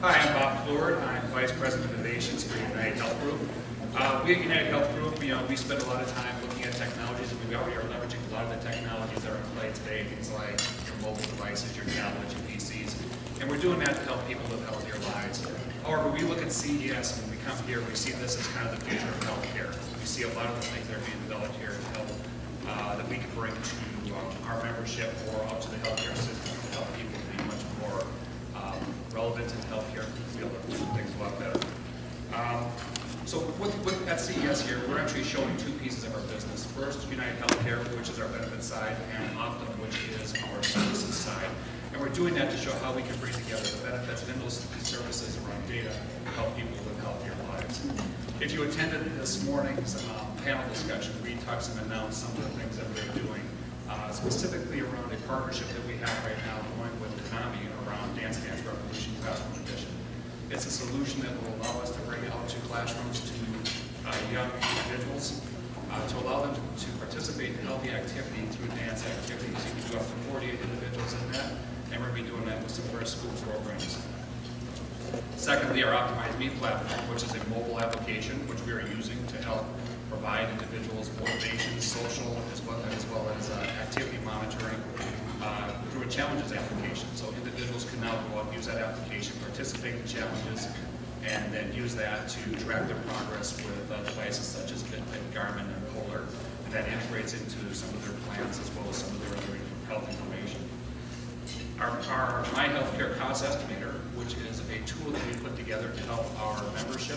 Hi, I'm Bob Plord. I'm Vice President of Innovations for United Health Group. Uh, we at United Health Group, you know, we spend a lot of time looking at technologies, and we already are leveraging a lot of the technologies that are in play today, things like your mobile devices, your tablets, your PCs, and we're doing that to help people live healthier lives. However, we look at CES, and when we come here, we see this as kind of the future of healthcare. We see a lot of the things that are being developed here to help, uh, that we can bring to um, our membership or up to the healthcare system to help people be much more um, relevant and healthcare, things a lot better. Um, So with, with, at CES here, we're actually showing two pieces of our business. First, United Healthcare, which is our benefit side, and Optum, which is our services side. And we're doing that to show how we can bring together the benefits and those services around data to help people live healthier lives. If you attended this morning's um, panel discussion, we talked and announced some of the things that we're doing, uh, specifically around a partnership that we have right now going with Konami around Dance Dance Revolution Edition. It's a solution that will allow us to bring out to classrooms to uh, young individuals, uh, to allow them to, to participate in healthy activity through dance activities. You can do up to 48 individuals in that, and we're going to be doing that with some of our school programs. Secondly, our OptumizeMe platform, which is a mobile application which we are using to help provide individuals motivation, social, as well as, well as uh, activity monitoring uh, through a challenges application. So individuals can now go out, use that application, participate in challenges, and then use that to track their progress with uh, devices such as Fitbit, Garmin, and Polar. And that integrates into some of their plans as well as some of their other health information. Our, our My Healthcare Cost Estimator, which is a tool that we put together to help our membership